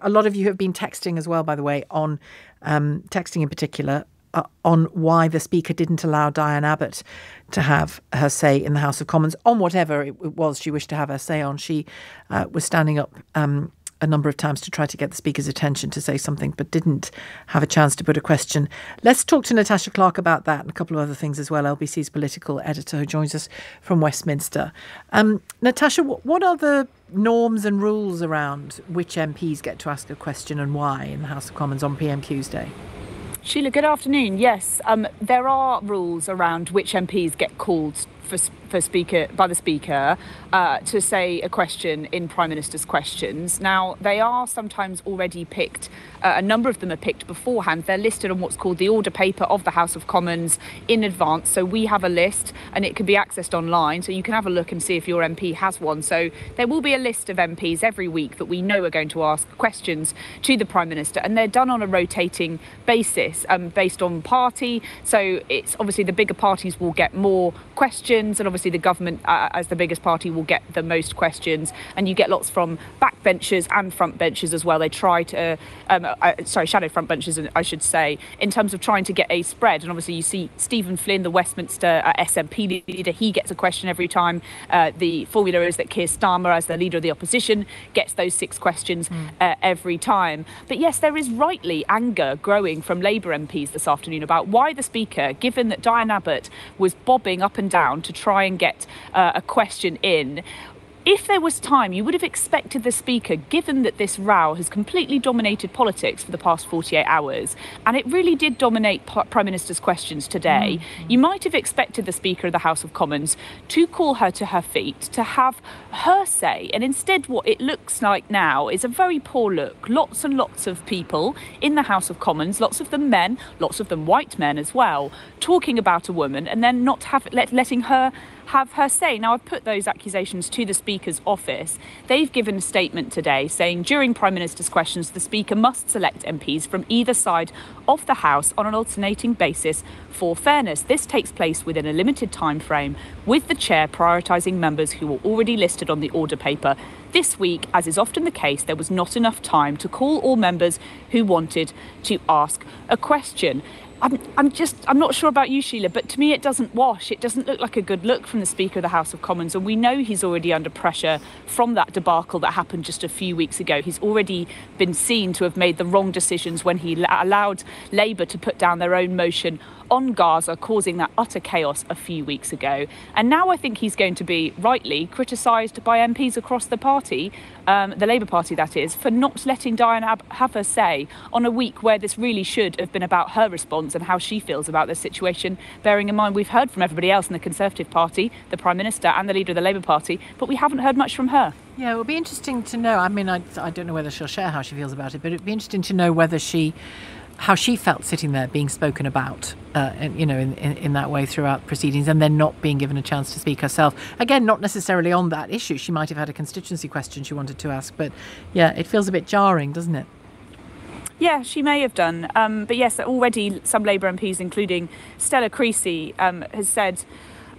a lot of you have been texting as well, by the way, on um, texting in particular uh, on why the Speaker didn't allow Diane Abbott to have her say in the House of Commons on whatever it was she wished to have her say on. She uh, was standing up um, a number of times to try to get the Speaker's attention to say something, but didn't have a chance to put a question. Let's talk to Natasha Clark about that and a couple of other things as well. LBC's political editor who joins us from Westminster. Um, Natasha, what are the norms and rules around which MPs get to ask a question and why in the House of Commons on PMQ's Day? Shelagh, good afternoon. Yes, um, there are rules around which MPs get called for, for speaker by the speaker uh, to say a question in prime minister's questions. Now they are sometimes already picked. Uh, a number of them are picked beforehand. They're listed on what's called the order paper of the House of Commons in advance. So we have a list, and it can be accessed online. So you can have a look and see if your MP has one. So there will be a list of MPs every week that we know are going to ask questions to the prime minister, and they're done on a rotating basis, um, based on party. So it's obviously the bigger parties will get more questions questions, and obviously the government, uh, as the biggest party, will get the most questions. And you get lots from backbenchers and front benches as well. They try to, um, uh, sorry, shadow front benches, I should say, in terms of trying to get a spread. And obviously, you see Stephen Flynn, the Westminster uh, SNP leader, he gets a question every time. Uh, the formula is that Keir Starmer, as the leader of the opposition, gets those six questions mm. every time. But yes, there is rightly anger growing from Labour MPs this afternoon about why the Speaker, given that Diane Abbott was bobbing up and down to try and get uh, a question in if there was time, you would have expected the Speaker, given that this row has completely dominated politics for the past 48 hours, and it really did dominate Prime Minister's questions today, mm-hmm. you might have expected the Speaker of the House of Commons to call her to her feet, to have her say. And instead, what it looks like now is a very poor look. Lots and lots of people in the House of Commons, lots of them men, lots of them white men as well, talking about a woman and then not have, let, letting her have her say. Now, I've put those accusations to the Speaker's office. They've given a statement today saying during Prime Minister's questions, the Speaker must select MPs from either side of the House on an alternating basis for fairness. This takes place within a limited time frame, with the Chair prioritising members who were already listed on the order paper. This week, as is often the case, there was not enough time to call all members who wanted to ask a question. I'm, I'm just, I'm not sure about you, Shelagh, but to me it doesn't wash. It doesn't look like a good look from the Speaker of the House of Commons. And we know he's already under pressure from that debacle that happened just a few weeks ago. He's already been seen to have made the wrong decisions when he allowed Labour to put down their own motion on Gaza, causing that utter chaos a few weeks ago. And now I think he's going to be rightly criticised by MPs across the party, um, the Labour Party that is, for not letting Diane have her say on a week where this really should have been about her response and how she feels about this situation. Bearing in mind, we've heard from everybody else in the Conservative Party, the Prime Minister, and the leader of the Labour Party, but we haven't heard much from her. Yeah, it would be interesting to know. I mean, I, I don't know whether she'll share how she feels about it, but it'd be interesting to know whether she how she felt sitting there being spoken about, uh, and, you know, in, in, in, that way throughout proceedings, and then not being given a chance to speak herself. Again, not necessarily on that issue. She might have had a constituency question she wanted to ask, but yeah, it feels a bit jarring, doesn't it? Yeah, she may have done. Um, but yes, already some Labour MPs, including Stella Creasy, um, has said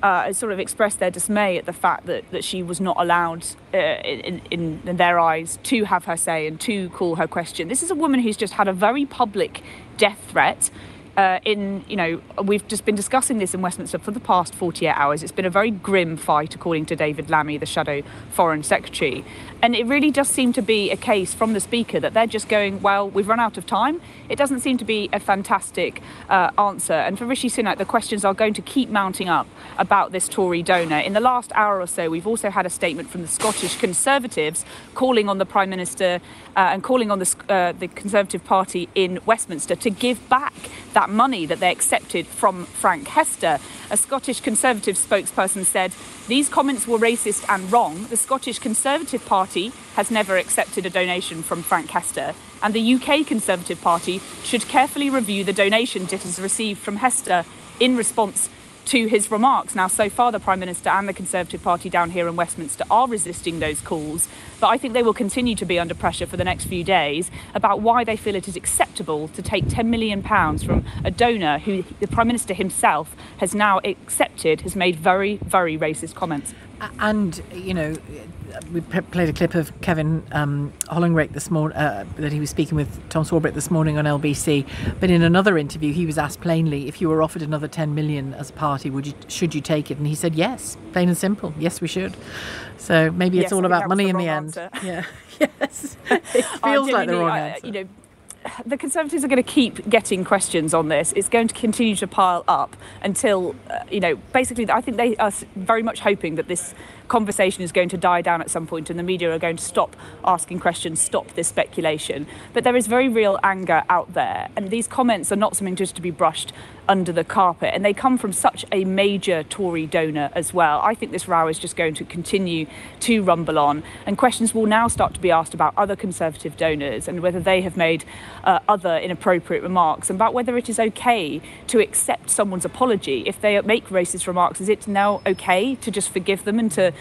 uh, sort of expressed their dismay at the fact that, that she was not allowed, uh, in, in, in their eyes, to have her say and to call her question. This is a woman who's just had a very public death threat. Uh, in you know we've just been discussing this in Westminster for the past 48 hours. It's been a very grim fight, according to David Lammy, the shadow foreign secretary, and it really does seem to be a case from the speaker that they're just going, well, we've run out of time. It doesn't seem to be a fantastic uh, answer. And for Rishi Sunak, the questions are going to keep mounting up about this Tory donor. In the last hour or so, we've also had a statement from the Scottish Conservatives calling on the Prime Minister uh, and calling on the, uh, the Conservative Party in Westminster to give back that money that they accepted from Frank Hester. A Scottish Conservative spokesperson said, These comments were racist and wrong. The Scottish Conservative Party has never accepted a donation from Frank Hester, and the UK Conservative Party should carefully review the donations it has received from Hester in response to his remarks. Now, so far, the Prime Minister and the Conservative Party down here in Westminster are resisting those calls, but I think they will continue to be under pressure for the next few days about why they feel it is acceptable to take £10 million from a donor who the Prime Minister himself has now accepted has made very, very racist comments. And, you know, we played a clip of Kevin um, Hollinrake this morning uh, that he was speaking with Tom Swarbrick this morning on LBC. But in another interview, he was asked plainly if you were offered another 10 million as a party, would you should you take it? And he said yes, plain and simple. Yes, we should. So maybe yes, it's all about money the in the answer. end. Yeah. yes. It feels like the wrong I, answer. You know, the Conservatives are going to keep getting questions on this. It's going to continue to pile up until, uh, you know, basically, I think they are very much hoping that this conversation is going to die down at some point and the media are going to stop asking questions, stop this speculation. But there is very real anger out there, and these comments are not something just to be brushed under the carpet, and they come from such a major Tory donor as well. I think this row is just going to continue to rumble on, and questions will now start to be asked about other Conservative donors and whether they have made uh, other inappropriate remarks, and about whether it is okay to accept someone's apology if they make racist remarks. Is it now okay to just forgive them and to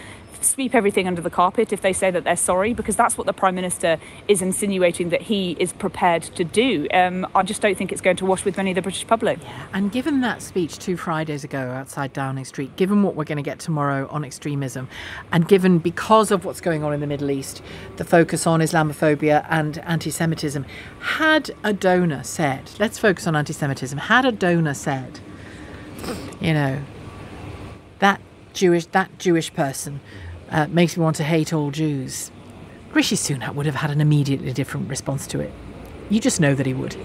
sweep everything under the carpet if they say that they're sorry, because that's what the Prime Minister is insinuating that he is prepared to do. Um, I just don't think it's going to wash with many of the British public. And given that speech two Fridays ago outside Downing Street, given what we're going to get tomorrow on extremism, and given because of what's going on in the Middle East, the focus on Islamophobia and anti Semitism, had a donor said, let's focus on anti Semitism, had a donor said, you know, that Jewish that Jewish person uh, makes me want to hate all Jews. Rishi Sunak would have had an immediately different response to it. You just know that he would.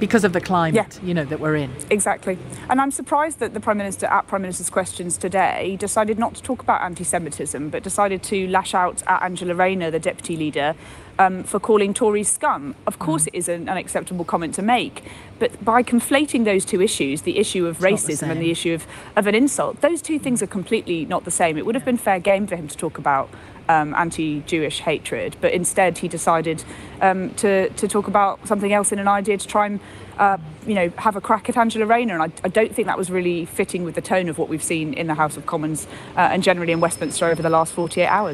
Because of the climate, yeah. you know, that we're in. Exactly. And I'm surprised that the Prime Minister, at Prime Minister's questions today, decided not to talk about anti Semitism, but decided to lash out at Angela Rayner, the Deputy Leader, um, for calling Tories scum. Of course, mm. it is an unacceptable comment to make, but by conflating those two issues, the issue of it's racism the and the issue of, of an insult, those two things are completely not the same. It would have been fair game for him to talk about um, anti-Jewish hatred, but instead he decided um, to to talk about something else in an idea to try and uh, you know have a crack at Angela Rayner, and I, I, don't think that was really fitting with the tone of what we've seen in the House of Commons uh, and generally in Westminster over the last 48 hours.